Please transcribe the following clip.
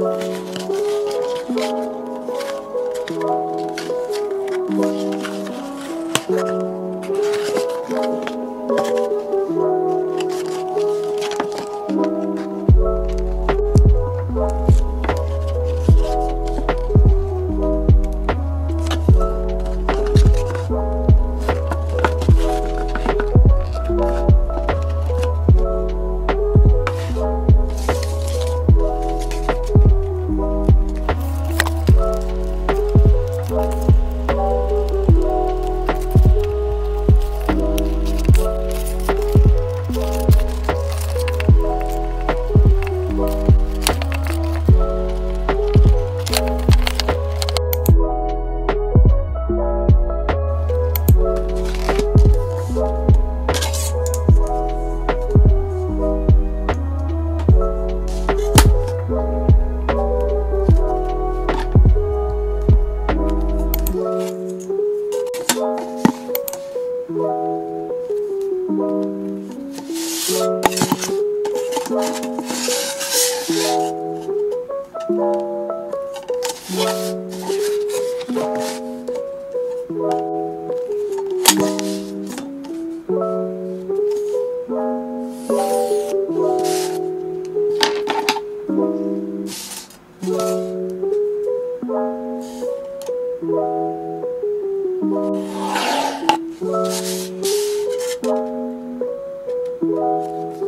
Thank. Música Música